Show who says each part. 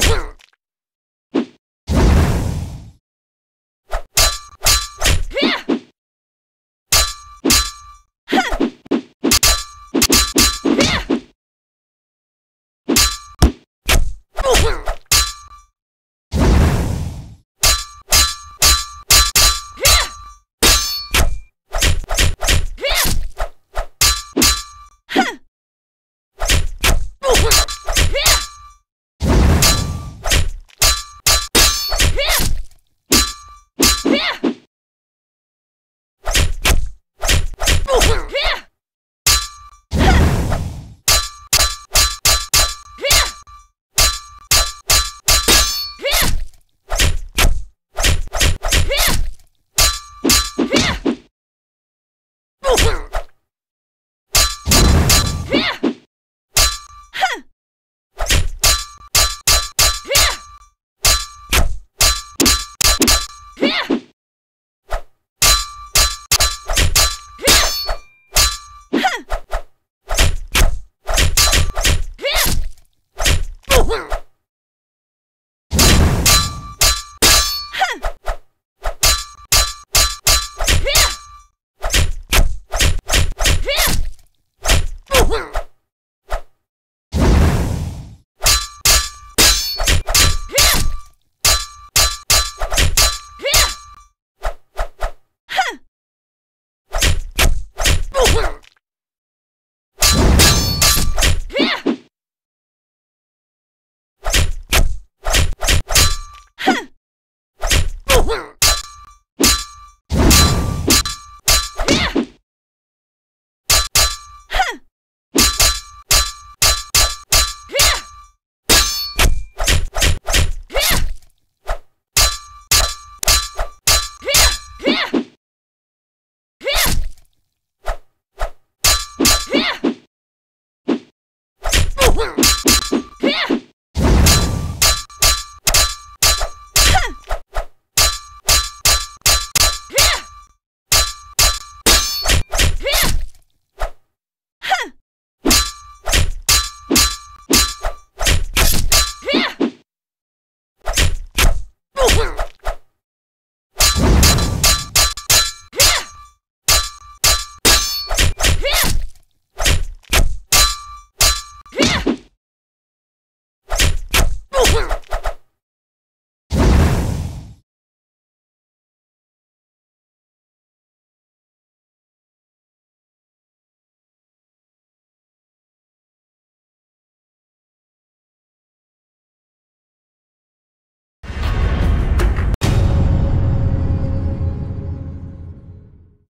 Speaker 1: Oh!